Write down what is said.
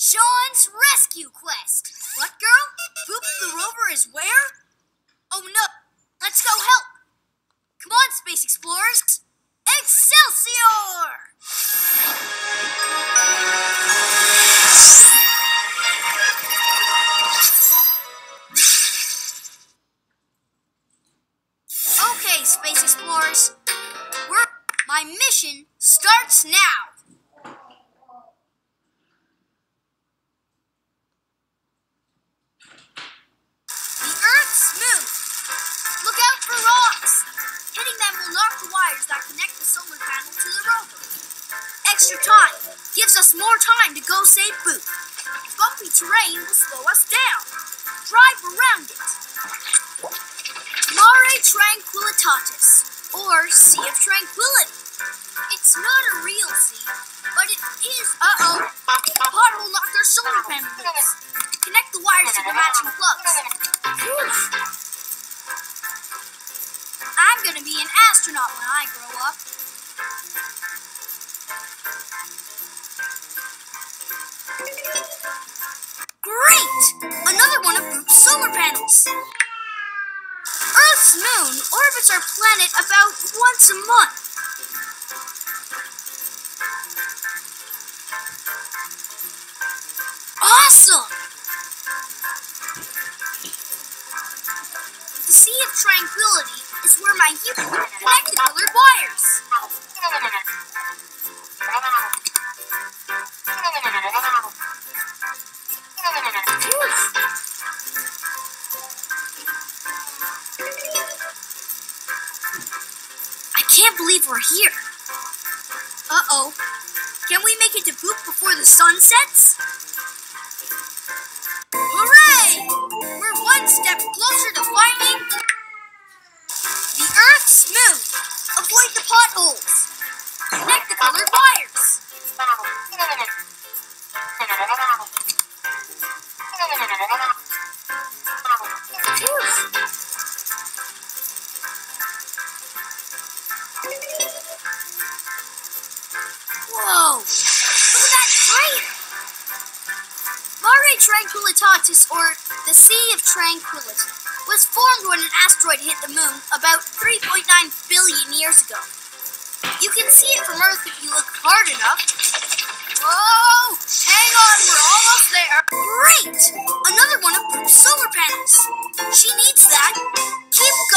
Sean's Rescue Quest. What, girl? Boop the Rover is where? Oh no! Let's go help! Come on, Space Explorers! Excelsior! Okay, Space Explorers. We're, my mission starts now. Solar panel to the rover. Extra time gives us more time to go save Boo. Bumpy terrain will slow us down. Drive around it. Mare Tranquillitatis, or Sea of Tranquility. It's not a real sea, but it is. Uh up. Great! Another one of Boop's solar panels. Earth's moon orbits our planet about once a month. Awesome! Sea of Tranquility is where my human connect the colored wires. I can't believe we're here. Uh oh. Can we make it to Boop before the sun sets? Colored wires. Whoa! Look at that! Mare Tranquillitatis, or the Sea of Tranquility, was formed when an asteroid hit the moon about 3.9 billion years ago. Hard enough. Whoa! Hang on, we're almost there. Great! Another one of solar panels. She needs that.